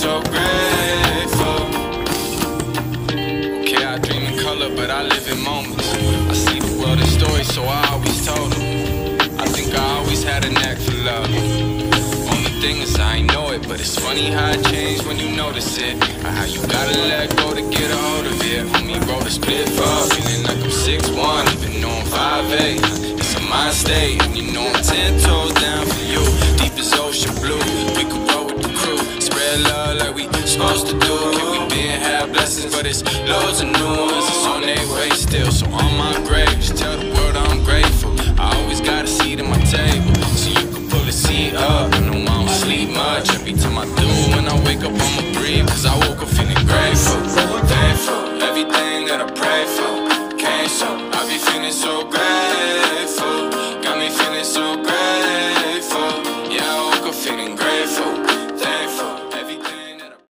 so grateful. Okay, I dream in color, but I live in moments. I see the world in stories, so I always told them. I think I always had a knack for love. Only thing is I ain't know it, but it's funny how it changed when you notice it. Or how you gotta let go to get a hold of it. Homie wrote a split up, feeling like I'm 6'1", even though I'm 5'8". It's a mind state, and you know I'm 10 toes down for you. Like we supposed to do. Can we been have blessings, but it's loads of new ones. It's on their way still, so on my grave, just tell the world I'm grateful. I always got a seat at my table, so you can pull the seat up. I know I don't sleep much. Every time I do, when I wake up, I'ma breathe.